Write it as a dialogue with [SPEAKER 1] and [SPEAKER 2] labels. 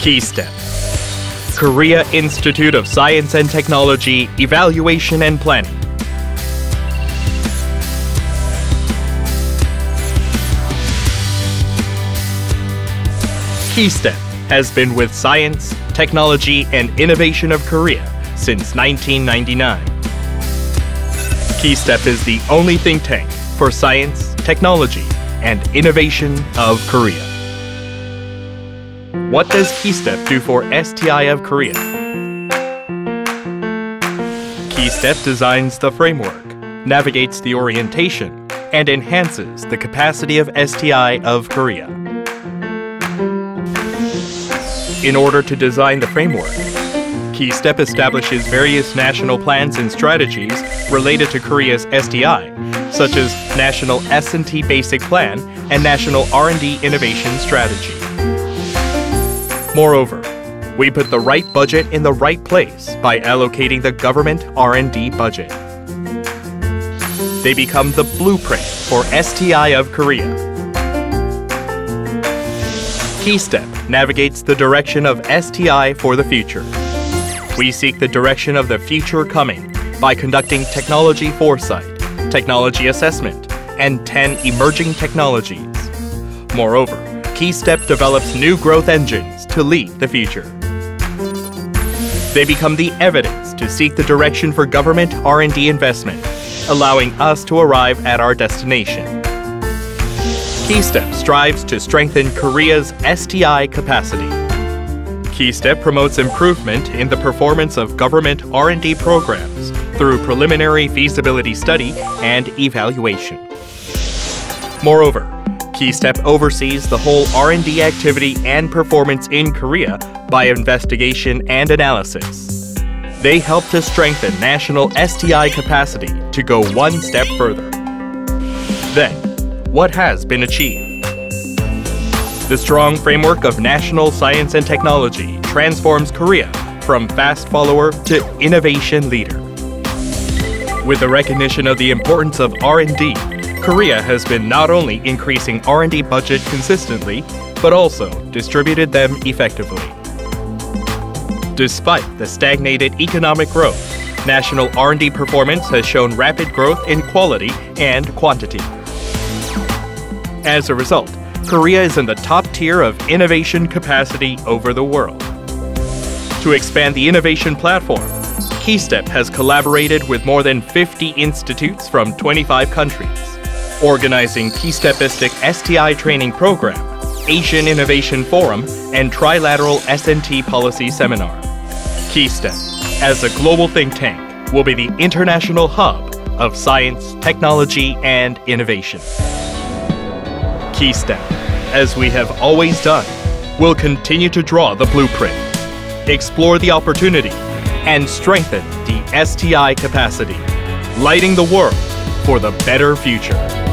[SPEAKER 1] KISTEP Korea Institute of Science and Technology Evaluation and Planning. KISTEP has been with science, technology, and innovation of Korea since 1999. KISTEP is the only think tank for science, technology, and innovation of Korea. What does KISTEP do for STI of Korea? KISTEP designs the framework, navigates the orientation, and enhances the capacity of STI of Korea. In order to design the framework, KISTEP establishes various national plans and strategies related to Korea's STI, such as National S&T Basic Plan and National R&D Innovation Strategy. Moreover, we put the right budget in the right place by allocating the government R&D budget. They become the blueprint for STI of Korea. KISTEP navigates the direction of STI for the future. We seek the direction of the future coming by conducting technology foresight, technology assessment, and 10 emerging technologies. Moreover, KISTEP develops new growth engines to lead the future. They become the evidence to seek the direction for government R&D investment, allowing us to arrive at our destination. KISTEP strives to strengthen Korea's STI capacity. KISTEP promotes improvement in the performance of government R&D programs through preliminary feasibility study and evaluation. Moreover, KISTEP oversees the whole R&D activity and performance in Korea by investigation and analysis. They help to strengthen national STI capacity to go one step further. Then, what has been achieved? The strong framework of national science and technology transforms Korea from fast follower to innovation leader. With the recognition of the importance of R&D, Korea has been not only increasing R&D budget consistently, but also distributed them effectively. Despite the stagnated economic growth, national R&D performance has shown rapid growth in quality and quantity. As a result, Korea is in the top tier of innovation capacity over the world. To expand the innovation platform, KISTEP has collaborated with more than 50 institutes from 25 countries organizing KeyStepistic STI training program, Asian Innovation Forum, and Trilateral S&T Policy Seminar. KISTEP, as a global think tank, will be the international hub of science, technology, and innovation. KISTEP, as we have always done, will continue to draw the blueprint, explore the opportunity, and strengthen the STI capacity, lighting the world for the better future.